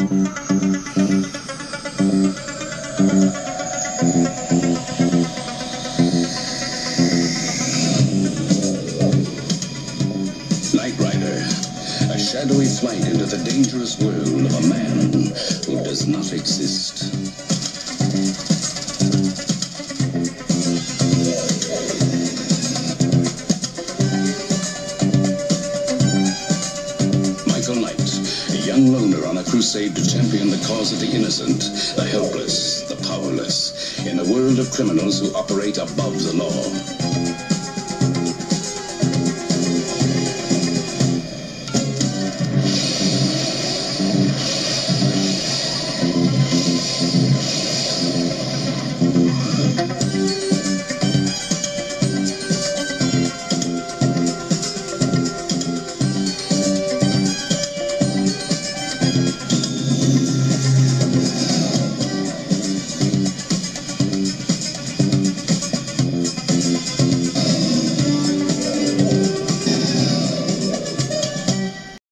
Knight Rider, a shadowy flight into the dangerous world of a man who does not exist. Young loner on a crusade to champion the cause of the innocent, the helpless, the powerless, in a world of criminals who operate above the law.